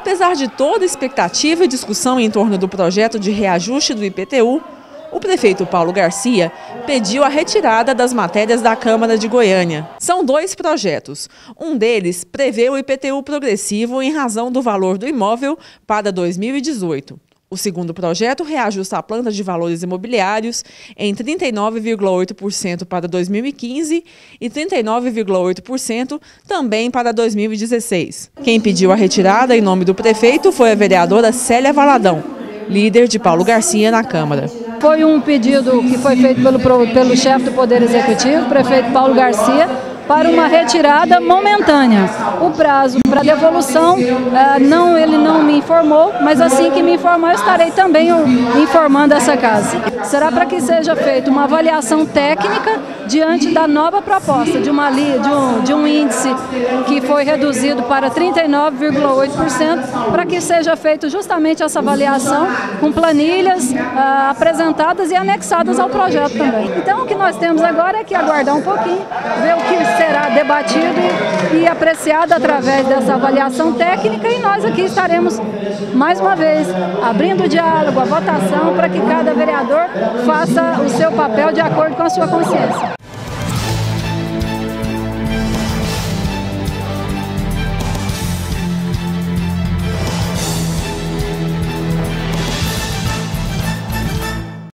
Apesar de toda expectativa e discussão em torno do projeto de reajuste do IPTU, o prefeito Paulo Garcia pediu a retirada das matérias da Câmara de Goiânia. São dois projetos. Um deles prevê o IPTU progressivo em razão do valor do imóvel para 2018. O segundo projeto reajusta a planta de valores imobiliários em 39,8% para 2015 e 39,8% também para 2016. Quem pediu a retirada em nome do prefeito foi a vereadora Célia Valadão, líder de Paulo Garcia na Câmara. Foi um pedido que foi feito pelo, pelo chefe do Poder Executivo, prefeito Paulo Garcia, para uma retirada momentânea. O prazo para devolução, eh, não, ele não me informou, mas assim que me informar, eu estarei também informando essa casa. Será para que seja feita uma avaliação técnica diante da nova proposta de, uma, de, um, de um índice que foi reduzido para 39,8%, para que seja feita justamente essa avaliação com planilhas ah, apresentadas e anexadas ao projeto também. Então, o que nós temos agora é que aguardar um pouquinho, ver o que será debatido e apreciado através dessa avaliação técnica e nós aqui estaremos, mais uma vez, abrindo o diálogo, a votação, para que cada vereador faça o seu papel de acordo com a sua consciência.